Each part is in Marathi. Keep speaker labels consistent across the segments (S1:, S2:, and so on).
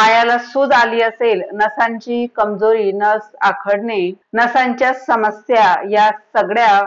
S1: पायाला सूज आली असेल नसांची कमजोरी नस आखडणे नसांच्या समस्या या सगळ्या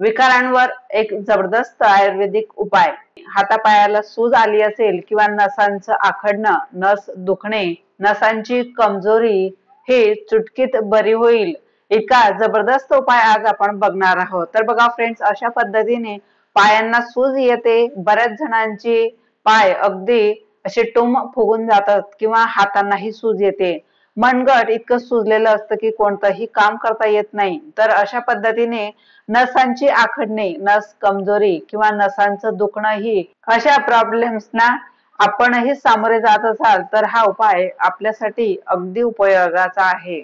S1: विकारांवर एक जबरदस्त आयुर्वेदिक उपाय. हातापायाला सूज आली असेल किंवा नसांचं आखडणं नस दुखणे नसांची कमजोरी हे चुटकीत बरी होईल. इतका जबरदस्त उपाय आज आपण बघणार आहोत. तर बघा फ्रेंड्स अशा पद्धतीने पायांना सूज येते. बऱ्याच जणांची पाय अगदी असे टोम फुगून जातात किंवा हातांनाही सूज येते. मनगट इतकं सुजलेलं असतं की कोणतंही काम करता येत नाही. तर अशा पद्धतीने नसांची आखडणे नस कमजोरी किंवा नसांचं दुखणं ही अशा प्रॉब्लेम्सना आपणही सामोरे जात असाल तर हा उपाय आपल्यासाठी अगदी उपयोगाचा आहे.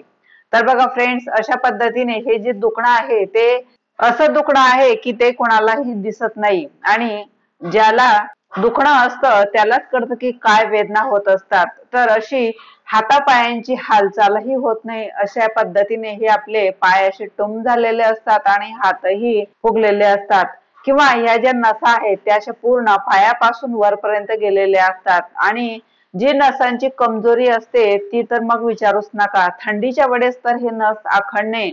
S1: तर बघा फ्रेंड्स अशा पद्धतीने हे जे दुखणं आहे ते असं दुखणं आहे की ते कोणालाही दिसत नाही. आणि ज्याला दुखणं असतं त्यालाच कळतं की काय वेदना होत असतात. तर अशी हातापायांची हालचालही होत नाही अशा पद्धतीने हे आपले पाय असे टुम झालेले असतात आणि हातही फुगलेले असतात. किंवा ह्या ज्या नसा आहेत त्या अशा पूर्ण पायापासून वरपर्यंत गेलेल्या असतात. आणि जी नसांची कमजोरी असते ती तर मग विचारूच नका. थंडीच्या वेळेस तर हे नस आखडणे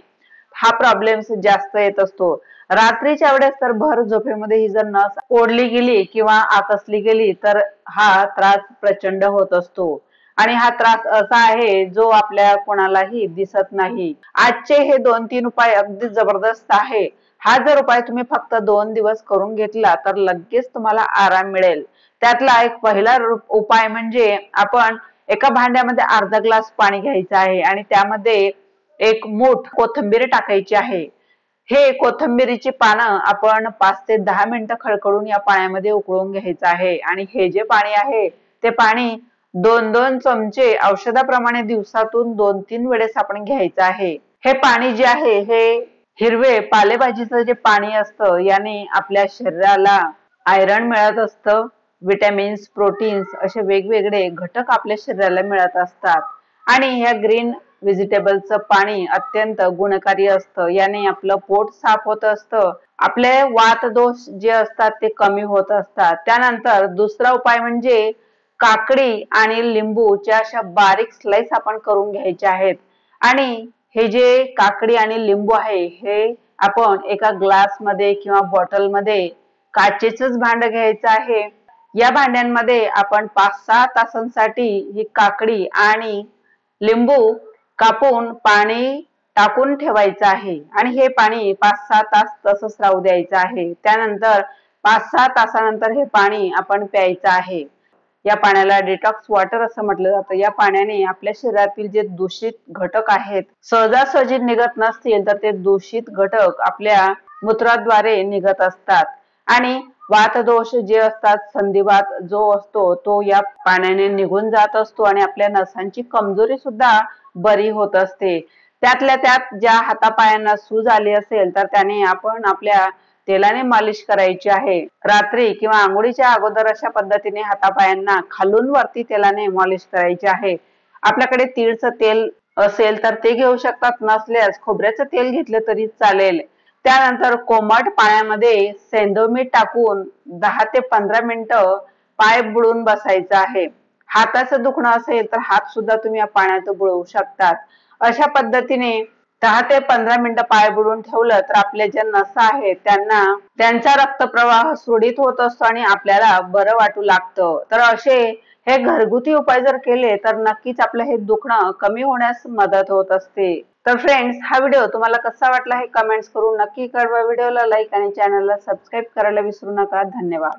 S1: हा प्रॉब्लेम जास्त येत असतो. रात्रीच्या वेळेस तर भर झोपेमध्ये ही जर नस ओढली गेली किंवा आकसली गेली तर हा त्रास प्रचंड होत असतो. आणि हा त्रास असा आहे जो आपल्या कोणालाही दिसत नाही. आजचे हे दोन तीन उपाय अगदी जबरदस्त आहे. हा जर उपाय तुम्ही फक्त दोन दिवस करून घेतला तर लगेच तुम्हाला आराम मिळेल. त्यातला एक पहिला उपाय म्हणजे आपण एका भांड्यामध्ये अर्धा ग्लास पाणी घ्यायचं आहे आणि त्यामध्ये एक मूठ कोथंबीर टाकायची आहे. हे कोथिंबीरीची पानं आपण पाच ते दहा मिनिटं खळखळून या पाण्यामध्ये उकळून घ्यायचं आहे. आणि हे जे पाणी आहे ते पाणी दोन दोन चमचे औषधाप्रमाणे दिवसातून दोन तीन वेळेस आपण घ्यायचं आहे. हे पाणी जे आहे हे हिरवे पालेभाजीचं जे पाणी असतं याने आपल्या शरीराला आयरन मिळत असतं. विटॅमिन्स प्रोटीन्स असे वेगवेगळे घटक आपल्या शरीराला मिळत असतात. आणि ह्या ग्रीन व्हेजिटेबलचं पाणी अत्यंत गुणकारी असतं. याने आपलं पोट साफ होत असतं. आपले वात दोष जे असतात ते कमी होत असतात. त्यानंतर दुसरा उपाय म्हणजे काकडी आणि लिंबूच्या अशा बारीक स्लाइस आपण करून घ्यायचे आहेत. आणि हे जे काकडी आणि लिंबू आहे हे आपण एका ग्लासमध्ये किंवा बॉटलमध्ये काचेच भांड घ्यायचं आहे. या भांड्यांमध्ये आपण पाच सहा तासांसाठी ही काकडी आणि लिंबू कापून पाणी टाकून ठेवायचं आहे. आणि हे पाणी पाच सहा तास तसंच राहू द्यायचं आहे. त्यानंतर पाच सहा तासानंतर हे पाणी आपण प्यायचं आहे. या पाण्याला डिटॉक्स वॉटर असं म्हटलं जातं. या पाण्याने आपल्या शरीरातील जे दूषित घटक आहेत सहजासहजी निघत नसतील तर ते दूषित घटक आपल्या मूत्राद्वारे निघत असतात. आणि वातदोष जे असतात संधिवात जो असतो तो या पाण्याने निघून जात असतो आणि आपल्या नसांची कमजोरी सुद्धा बरी होत असते. त्यातल्या त्यात ज्या हातापायांना सूज आली असेल तर त्याने आपण आपल्या तेलाने मालिश करायची आहे. रात्री किंवा आंघोळीच्या अगोदर अशा पद्धतीने हातापायांना खालून वरती तेलाने मालिश करायची आहे. आपल्याकडे तीळचं तेल असेल तर ते घेऊ शकतात. नसल्यास खोबऱ्याचं तेल घेतलं तरी चालेल. त्यानंतर कोमट पाण्यामध्ये सेंदोमीठ टाकून दहा ते पंधरा मिनिटं पाय बुडून बसायचं आहे. हाताचं दुखणं असेल तर हात सुद्धा तुम्ही या पाण्यात बुडवू शकतात. अशा पद्धतीने दहा ते पंधरा मिनिटं पाय बुडून ठेवलं तर आपले ज्या नसा आहेत त्यांना त्यांचा रक्तप्रवाह सुरळीत होत असतो आणि आपल्याला बरं वाटू लागतं. तर असे हे घरगुती उपाय जर केले तर नक्कीच आपलं हे दुखणं कमी होण्यास मदत होत असते. तर फ्रेंड्स हा व्हिडिओ तुम्हाला कसा वाटला हे कमेंट्स करून नक्की कळवा. व्हिडिओला लाईक आणि चॅनलला सबस्क्राईब करायला विसरू नका. धन्यवाद.